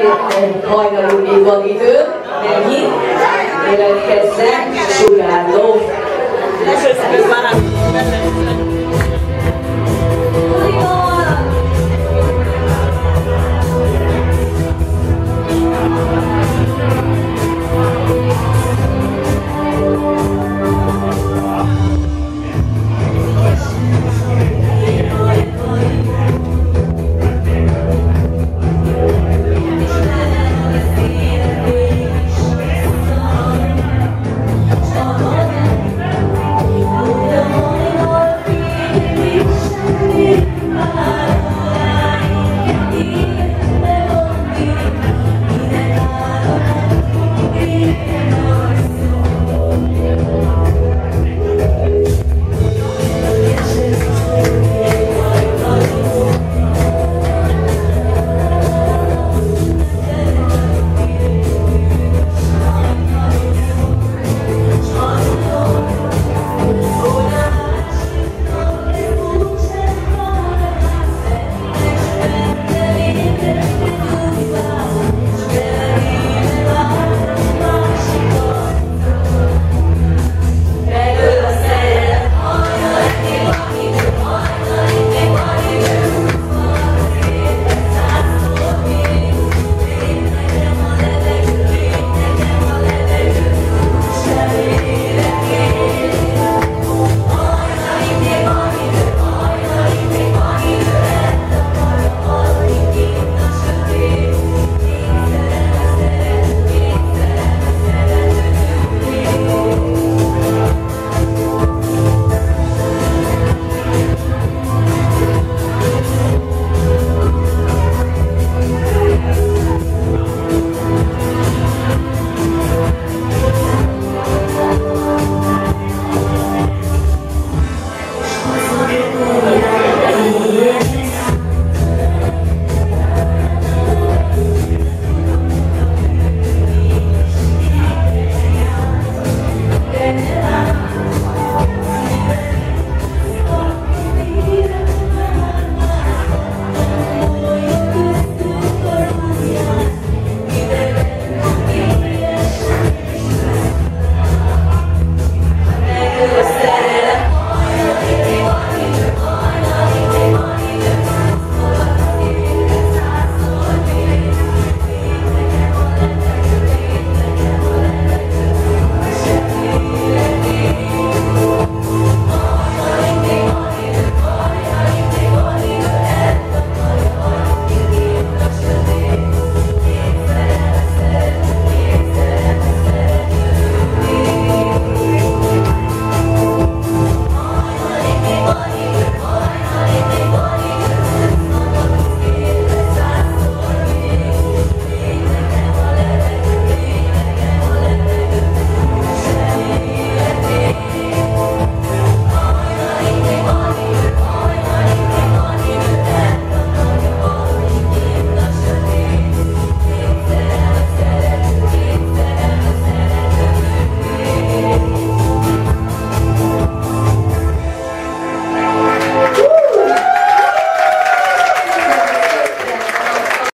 két hajnalú még van idő, mennyi? jelentkezzen Sugárló.